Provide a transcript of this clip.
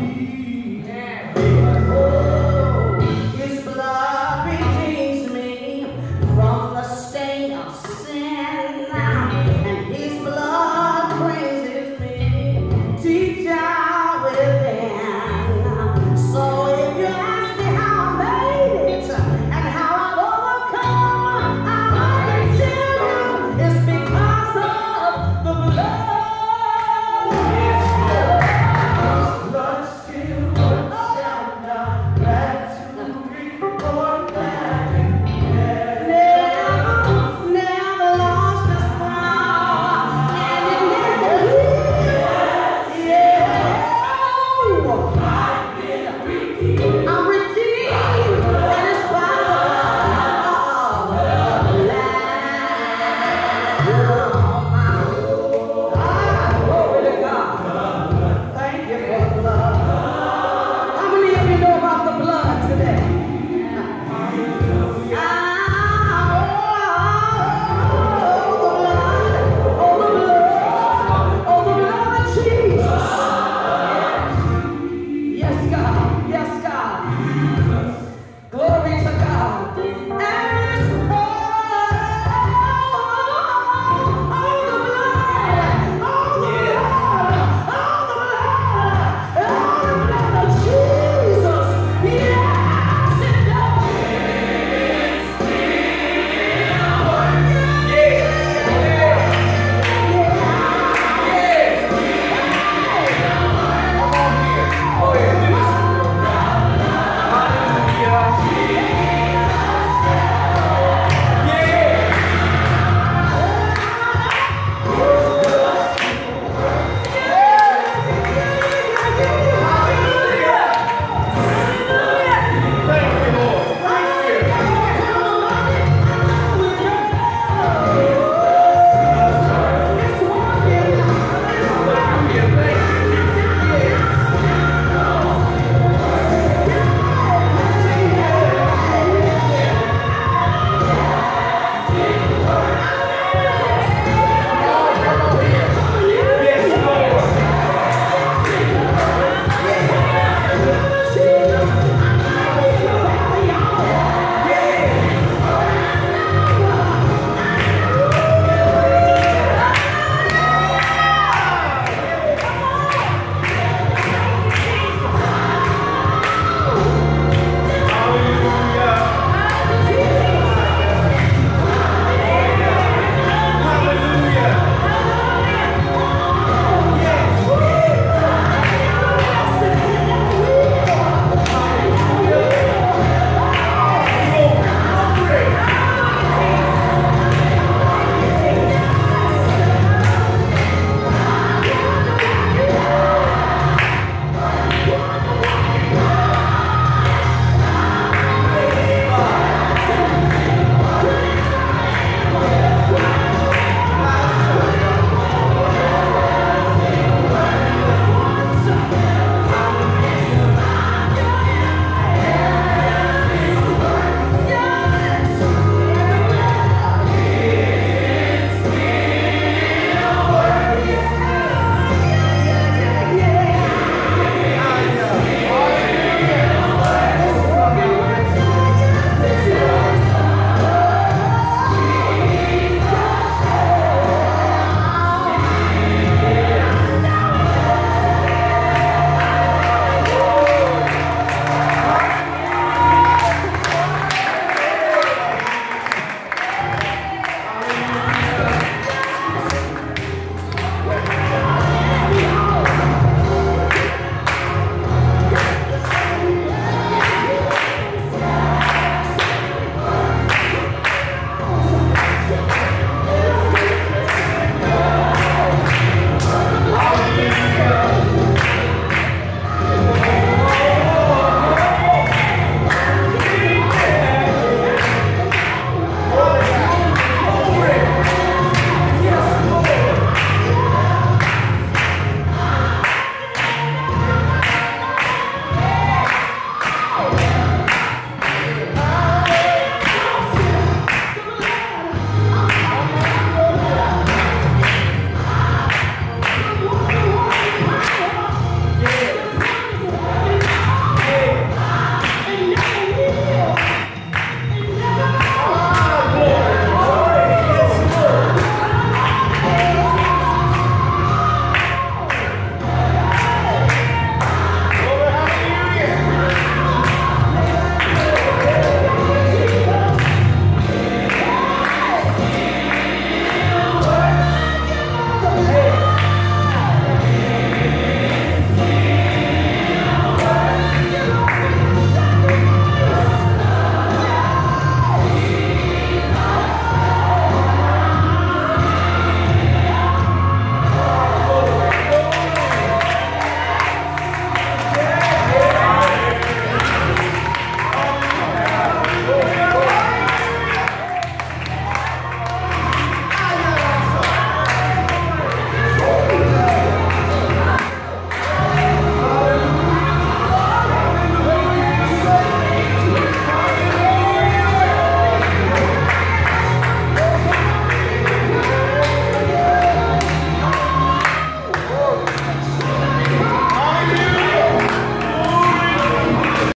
Amen.